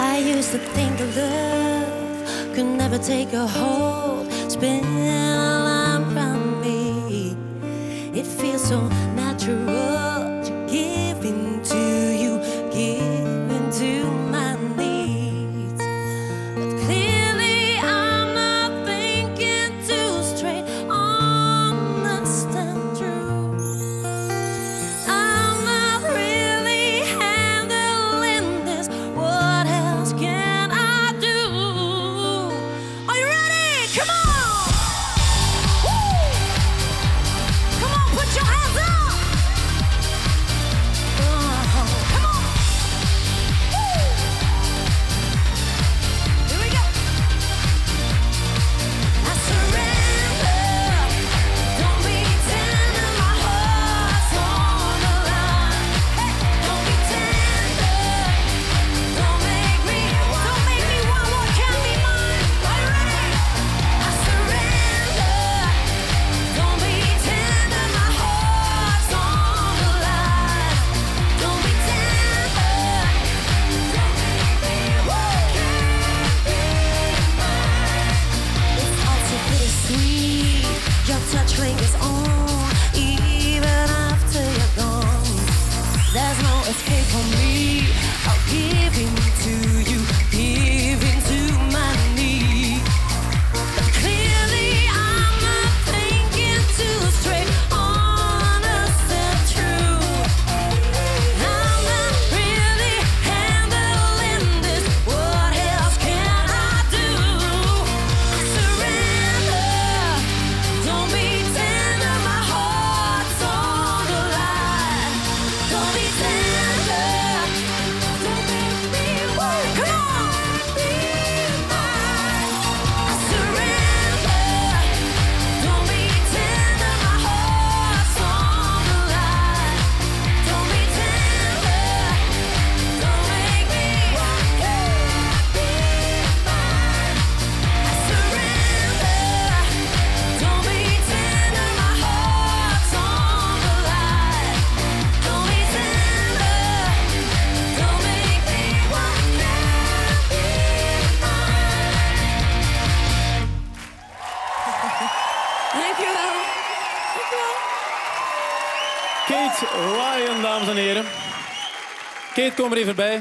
I used to think love could never take a hold. It's been touch is on. Kate Ryan, dames en heren. Kate, kom er even bij.